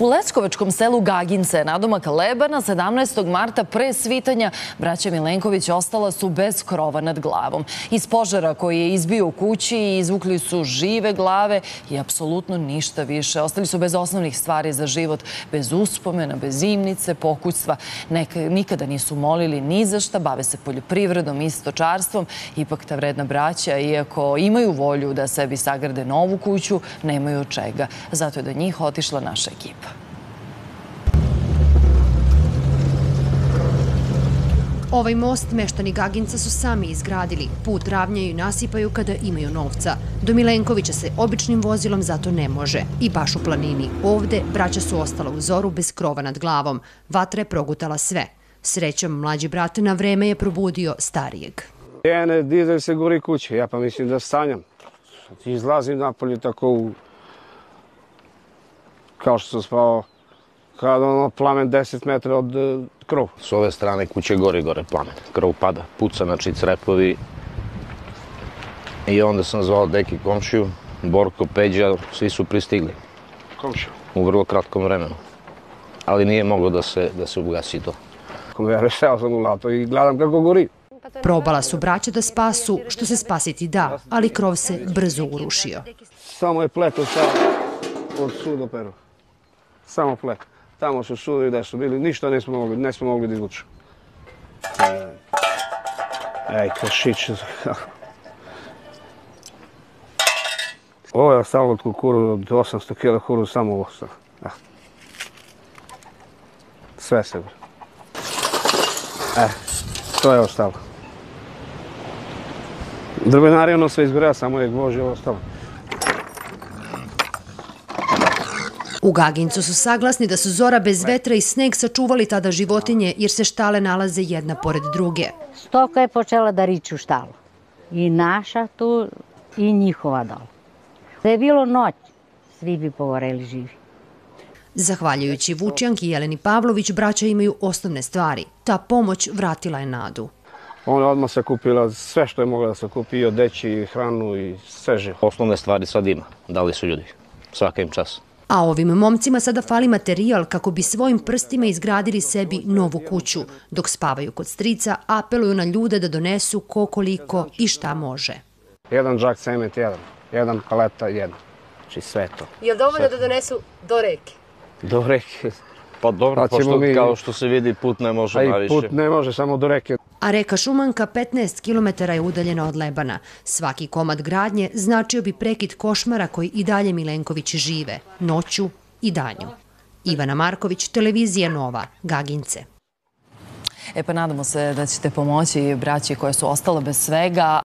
U Leskovačkom selu Gagince, nadomak Lebana, 17. marta pre svitanja, braća Milenković ostala su bez krova nad glavom. Iz požara koji je izbio u kući izvukli su žive glave i apsolutno ništa više. Ostali su bez osnovnih stvari za život, bez uspomena, bez zimnice, pokućstva. nikada nisu molili ni za šta, bave se poljoprivredom i stočarstvom. Ipak ta vredna braća, iako imaju volju da sebi sagrade novu kuću, nemaju čega. Zato je do njih otišla naša ekipa. Ovaj most meštani Gaginca su sami izgradili. Put ravnjaju i nasipaju kada imaju novca. Do Milenkovića se običnim vozilom zato ne može. I baš u planini. Ovde braća su ostala u zoru bez krova nad glavom. Vatra je progutala sve. Srećom, mlađi brat na vreme je probudio starijeg. Jene, dizel se gori kuće. Ja pa mislim da stanjam. Izlazim napolje tako u... Kao što sam spao kada ono plamen 10 metra od uh, krov. S ove strane kuće gori gore plamen. Krov pada, puca, znači crepovi. I onda sam zvao deki komšiju, Borko, Peđa, svi su pristigli. Komšiju? U vrlo kratkom vremenu. Ali nije moglo da se, da se ugasi to. Ja rešao sam u lato i gledam kako gori. Probala su braća da spasu, što se spasiti da, ali krov se brzo urušio. Samo je pleto sa od sudo peru. Samo pleto. Tamo su sudovi da su bili, ništa nismo mogli, ne smo mogli da izvučemo. Ej, kašić. Ovo je ostalo od kukuru, od 800 kg kuru, samo ovo sam. Ah. Sve se. E, to je ostalo. Drvenari ono sve izgoreo, samo je gvožđe ostalo. U Gagincu su saglasni da su zora bez vetra i sneg sačuvali tada životinje jer se štale nalaze jedna pored druge. Stoka je počela da riči u štalu. I naša tu i njihova dol. Da je bilo noć, svi bi povoreli živi. Zahvaljujući Vučijanki i Jeleni Pavlović, braća imaju osnovne stvari. Ta pomoć vratila je nadu. Ona odmah se kupila sve što je mogla da se kupi, i odeći, hranu i sve živo. Osnovne stvari sad ima, dali su ljudi, svaka im čas. A ovim momcima sada fali materijal kako bi svojim prstima izgradili sebi novu kuću. Dok spavaju kod strica, apeluju na ljude da donesu ko koliko i šta može. Jedan džak cement, jedan. Jedan paleta, jedan. Znači sve to. Je li dovoljno da donesu do reke? Do reke. Pa dobro, pa pošto mi... kao što se vidi put ne može najviše. Put ne može, samo do reke. A reka Šumanka 15 km je udaljena od Lebana. Svaki komad gradnje značio bi prekid košmara koji i dalje Milenkovići žive, noću i danju. Ivana Marković, Televizija Nova, Gagince. E pa nadamo se da ćete pomoći braći koje su ostale bez svega.